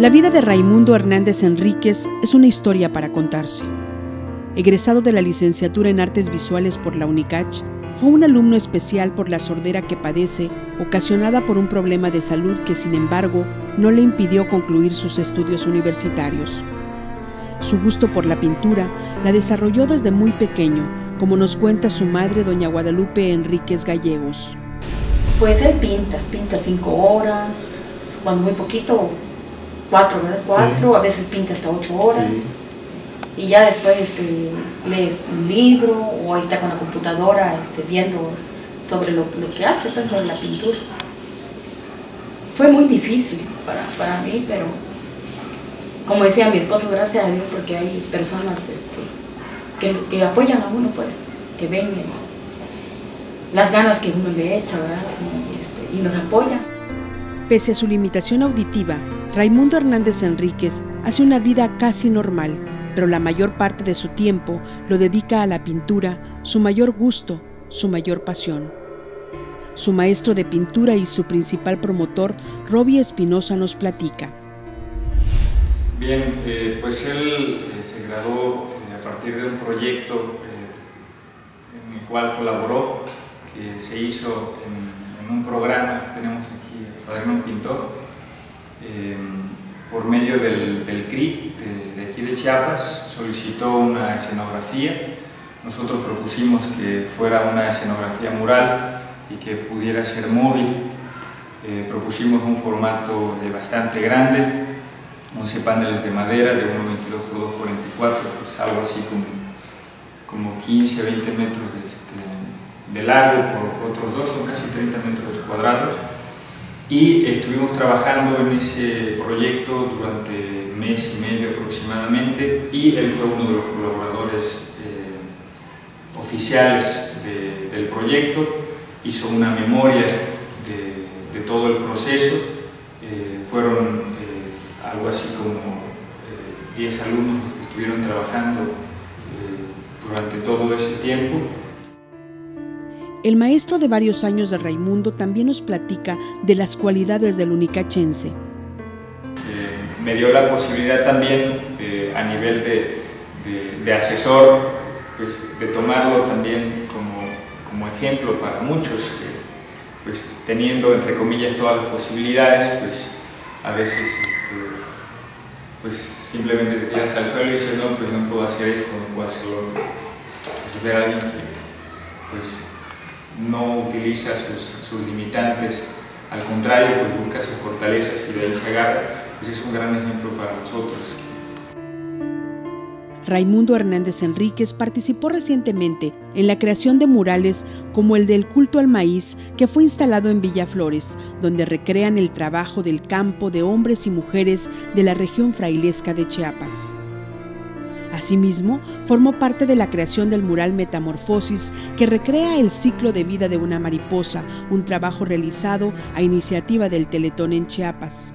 La vida de Raimundo Hernández Enríquez es una historia para contarse. Egresado de la licenciatura en Artes Visuales por la UNICACH, fue un alumno especial por la sordera que padece, ocasionada por un problema de salud que sin embargo no le impidió concluir sus estudios universitarios. Su gusto por la pintura la desarrolló desde muy pequeño, como nos cuenta su madre, doña Guadalupe Enríquez Gallegos. Pues él pinta, pinta cinco horas, cuando muy poquito, cuatro, ¿verdad? Cuatro, a veces pinta hasta ocho horas. Y ya después este, lees un libro o ahí está con la computadora este, viendo sobre lo, que hace, pues, sobre la pintura. Fue muy difícil para, para mí, pero como decía mi esposo, gracias a Dios, porque hay personas este, que, que, apoyan a uno, pues, que ven las ganas que uno le echa, ¿verdad? Y, este, y nos apoyan. Pese a su limitación auditiva, Raimundo Hernández Enríquez hace una vida casi normal, pero la mayor parte de su tiempo lo dedica a la pintura, su mayor gusto, su mayor pasión. Su maestro de pintura y su principal promotor, Robbie Espinosa, nos platica. Bien, eh, pues él eh, se graduó eh, a partir de un proyecto en el cual colaboró, que se hizo en, un programa que tenemos aquí, el Padrino Pintor, por medio del, del CRI de, aquí de Chiapas, solicitó una escenografía. Nosotros propusimos que fuera una escenografía mural y que pudiera ser móvil. propusimos un formato bastante grande, 11 paneles de madera de 1,22 por 2,44, pues algo así como, como 15 a 20 metros este, de largo por otros dos, son casi 30 metros cuadrados. Y estuvimos trabajando en ese proyecto durante mes y medio aproximadamente y él fue uno de los colaboradores eh, oficiales del proyecto, hizo una memoria de, todo el proceso, eh, fueron algo así como 10 eh, alumnos que estuvieron trabajando eh, durante todo ese tiempo. El maestro de varios años de Raimundo también nos platica de las cualidades del unicachense. Eh, me dio la posibilidad también a nivel de, asesor, pues, de tomarlo también como, ejemplo para muchos, pues teniendo entre comillas todas las posibilidades, pues a veces pues simplemente te tiras al suelo y dices, no, pues no puedo hacer esto, no puedo hacer lo otro. Entonces ver a alguien que pues, no utiliza sus, sus, limitantes, al contrario, pues busca sus fortalezas y de ahí se agarra, pues es un gran ejemplo para nosotros. Raimundo Hernández Enríquez participó recientemente en la creación de murales como el del culto al maíz que fue instalado en Villaflores, donde recrean el trabajo del campo de hombres y mujeres de la región frailesca de Chiapas. Asimismo, formó parte de la creación del mural Metamorfosis, que recrea el ciclo de vida de una mariposa, un trabajo realizado a iniciativa del Teletón en Chiapas.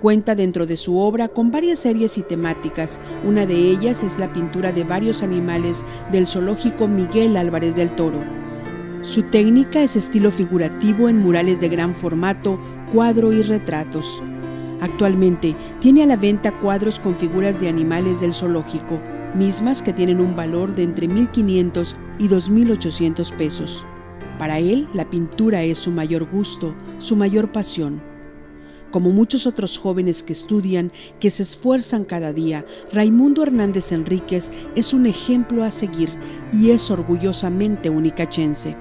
Cuenta dentro de su obra con varias series y temáticas. Una de ellas es la pintura de varios animales del zoológico Miguel Álvarez del Toro. Su técnica es estilo figurativo en murales de gran formato, cuadro y retratos. Actualmente tiene a la venta cuadros con figuras de animales del zoológico, mismas que tienen un valor de entre 1.500 y 2.800 pesos. Para él, la pintura es su mayor gusto, su mayor pasión. Como muchos otros jóvenes que estudian, que se esfuerzan cada día, Raimundo Hernández Enríquez es un ejemplo a seguir y es orgullosamente unicachense.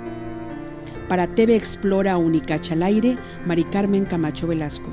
Para TV Explora Unicacha al aire, Mari Carmen Camacho Velasco.